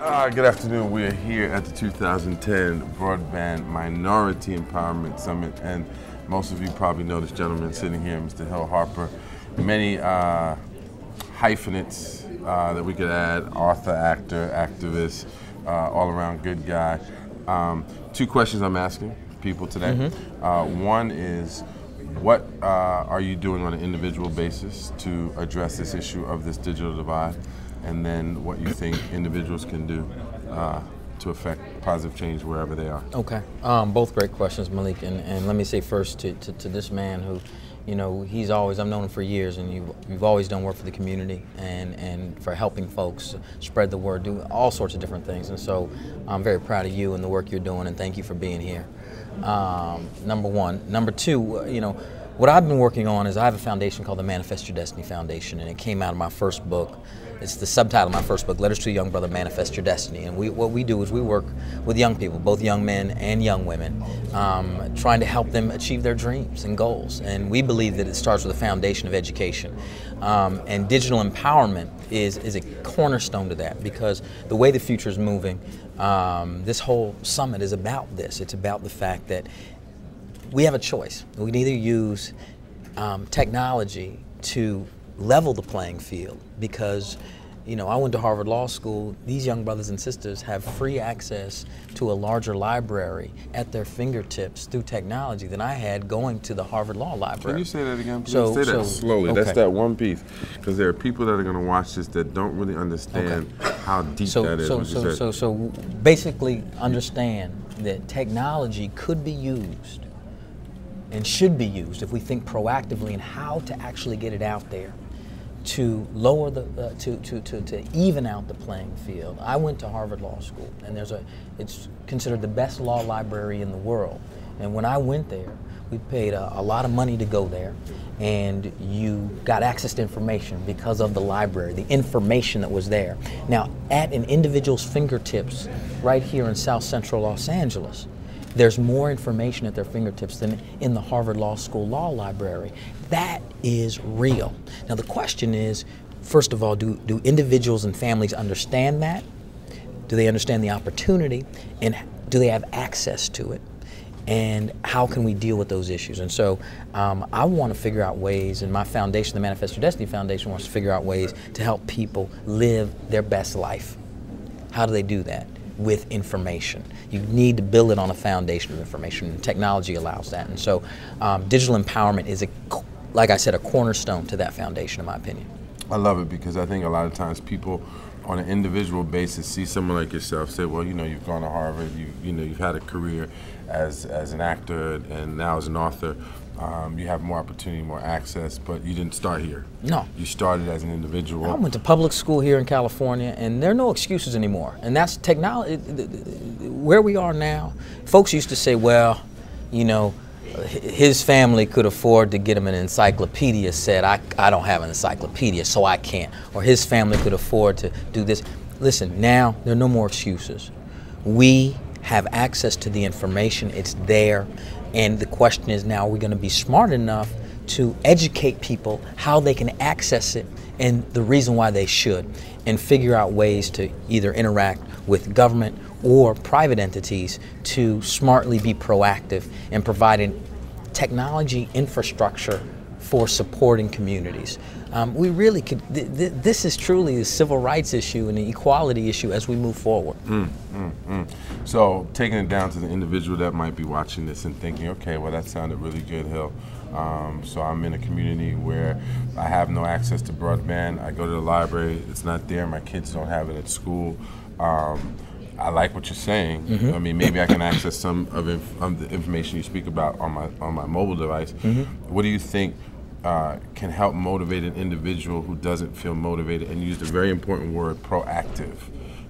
Uh, good afternoon. We are here at the 2010 Broadband Minority Empowerment Summit, and most of you probably know this gentleman sitting here, Mr. Hill Harper. Many uh, hyphenates uh, that we could add author, actor, activist, uh, all around good guy. Um, two questions I'm asking people today. Mm-hmm. Uh, one is, what uh, are you doing on an individual basis to address this issue of this digital divide? And then what you think individuals can do uh, to affect positive change wherever they are. Okay, um, both great questions, Malik. And, and let me say first to, to, to, this man who, you know, he's always, I've known him for years, and you've, you've always done work for the community and, and for helping folks spread the word, do all sorts of different things. And so I'm very proud of you and the work you're doing, and thank you for being here. Um, number one. Number two, you know, what I've been working on is I have a foundation called the Manifest Your Destiny Foundation, and it came out of my first book. It's the subtitle of my first book, Letters to a Young Brother, Manifest Your Destiny. And we, what we do is we work with young people, both young men and young women, um, trying to help them achieve their dreams and goals. And we believe that it starts with a foundation of education. Um, and digital empowerment is, is a cornerstone to that because the way the future is moving, um, this whole summit is about this. It's about the fact that we have a choice. We can either use um, technology to level the playing field because you know, I went to Harvard Law School. These young brothers and sisters have free access to a larger library at their fingertips through technology than I had going to the Harvard Law Library. Can you say that again? Please? So, say so, that slowly. Okay. That's that one piece, because there are people that are going to watch this that don't really understand okay. how deep so, that is. So, so, so, so, basically, understand that technology could be used and should be used if we think proactively in how to actually get it out there to lower the uh, to, to, to, to even out the playing field. I went to Harvard Law School and there's a it's considered the best law library in the world. And when I went there, we paid a, a lot of money to go there and you got access to information because of the library, the information that was there. Now, at an individual's fingertips right here in South Central Los Angeles, there's more information at their fingertips than in the Harvard Law School Law Library. That is real. Now, the question is first of all, do, do individuals and families understand that? Do they understand the opportunity? And do they have access to it? and how can we deal with those issues? And so um, I want to figure out ways, and my foundation, the Manifest Destiny Foundation, wants to figure out ways to help people live their best life. How do they do that? With information. You need to build it on a foundation of information, and technology allows that. And so, um, digital empowerment is, a, like I said, a cornerstone to that foundation, in my opinion. I love it because I think a lot of times people, on an individual basis, see someone like yourself say, "Well, you know, you've gone to Harvard, you you know, you've had a career as as an actor and now as an author." Um, you have more opportunity, more access, but you didn't start here. No. You started as an individual. I went to public school here in California, and there are no excuses anymore. And that's technology. Where we are now, folks used to say, well, you know, his family could afford to get him an encyclopedia set. I, I don't have an encyclopedia, so I can't. Or his family could afford to do this. Listen, now there are no more excuses. We have access to the information, it's there. And the question is now, are we going to be smart enough to educate people how they can access it and the reason why they should, and figure out ways to either interact with government or private entities to smartly be proactive in providing technology infrastructure for supporting communities. Um, we really could, th th this is truly a civil rights issue and an equality issue as we move forward. Mm, mm, mm. So, taking it down to the individual that might be watching this and thinking, okay, well, that sounded really good, Hill. Um, so, I'm in a community where I have no access to broadband. I go to the library, it's not there. My kids don't have it at school. Um, I like what you're saying. Mm-hmm. I mean, maybe I can access some of, inf- of, the information you speak about on my on my mobile device. Mm-hmm. What do you think uh, can help motivate an individual who doesn't feel motivated and use the very important word proactive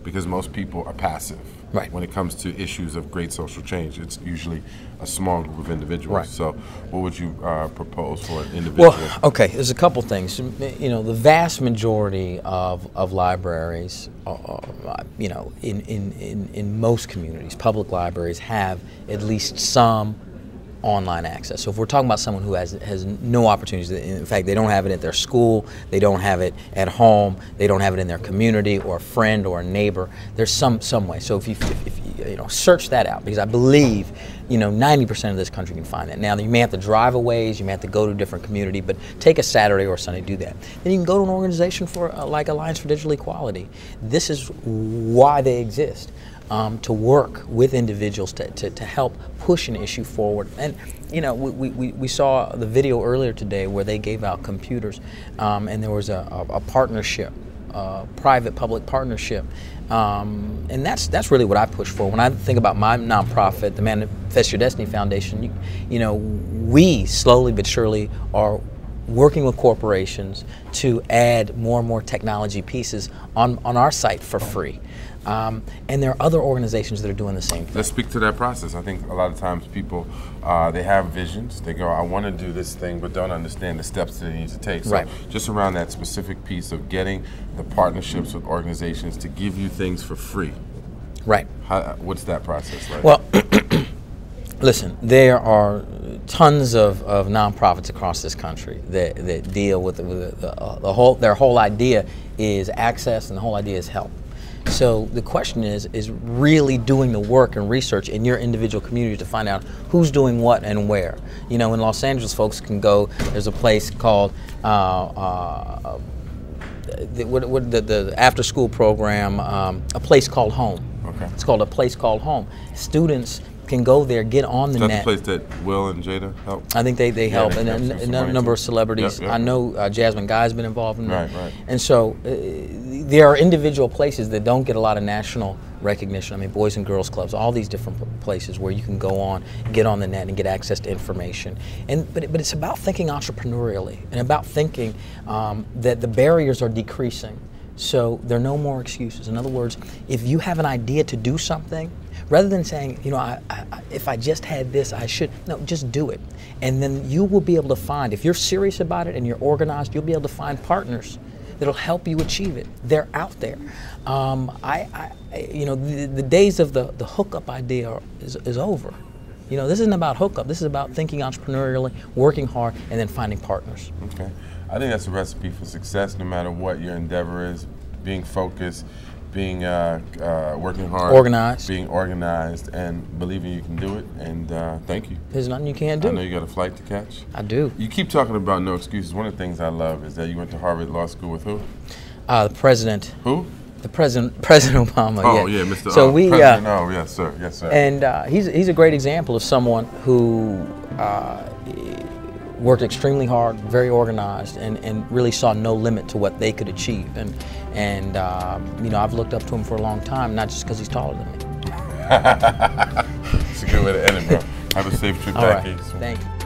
because most people are passive right. when it comes to issues of great social change. It's usually a small group of individuals. Right. So, what would you uh, propose for an individual? Well, okay, there's a couple things. You know, the vast majority of, of libraries, uh, you know, in, in, in, in most communities, public libraries have at least some online access. So if we're talking about someone who has has no opportunities, in fact, they don't have it at their school, they don't have it at home, they don't have it in their community or a friend or a neighbor. There's some some way. So if you if, if you, know search that out because I believe you know 90% of this country can find that. Now you may have to drive a ways, you may have to go to a different community, but take a Saturday or a Sunday do that. Then you can go to an organization for uh, like Alliance for Digital Equality. This is why they exist um, to work with individuals to, to, to, help push an issue forward. And, you know, we, we, we saw the video earlier today where they gave out computers um, and there was a, a, a partnership, uh, private-public partnership. Um, and that's that's really what I push for. When I think about my nonprofit, the Manifest Your Destiny Foundation, you, you know, we slowly but surely are working with corporations to add more and more technology pieces on, on our site for free. Um, and there are other organizations that are doing the same thing. Let's speak to that process. I think a lot of times people, uh, they have visions. They go, I want to do this thing, but don't understand the steps that they need to take. So right. just around that specific piece of getting the partnerships with organizations to give you things for free. Right. How, what's that process like? Well, listen, there are tons of, of nonprofits across this country that, that deal with, the, with the, uh, the whole, their whole idea is access and the whole idea is help. So the question is, is really doing the work and research in your individual community to find out who's doing what and where. You know, in Los Angeles, folks can go, there's a place called uh, uh, the, what, what, the, the after school program, um, a place called home. Okay. It's called a place called home. Students can go there, get on the That's net. the place that Will and Jada help. I think they, they Yeah, help, they and a, some a money number too. of celebrities. Yep, yep. I know uh, Jasmine Guy's been involved in that. Right, right. And so uh, there are individual places that don't get a lot of national recognition. I mean, Boys and Girls Clubs, all these different places where you can go on, get on the net, and get access to information. And but, but it's about thinking entrepreneurially and about thinking um, that the barriers are decreasing. So there are no more excuses. In other words, if you have an idea to do something, rather than saying, you know, I, I, if I just had this, I should, no, just do it. And then you will be able to find, if you're serious about it and you're organized, you'll be able to find partners that'll help you achieve it. They're out there. Um, I, I, you know, the, the days of the, the hookup idea are, is, is over. You know, this isn't about hookup. This is about thinking entrepreneurially, working hard, and then finding partners. Okay. I think that's a recipe for success no matter what your endeavor is. Being focused, being uh, uh, working hard, Organized. being organized, and believing you can do it. And uh, thank you. There's nothing you can't do. I know you got a flight to catch. I do. You keep talking about no excuses. One of the things I love is that you went to Harvard Law School with who? Uh, the president, Who? the president, President Obama. Oh yeah, Mr. So uh, we, President, uh, oh yes, sir, yes, sir. and uh, he's he's a great example of someone who uh, worked extremely hard, very organized, and, and really saw no limit to what they could achieve. And and um, you know I've looked up to him for a long time, not just because he's taller than me. it's a good way to end it, bro. Have a safe trip All back right, east. thank you.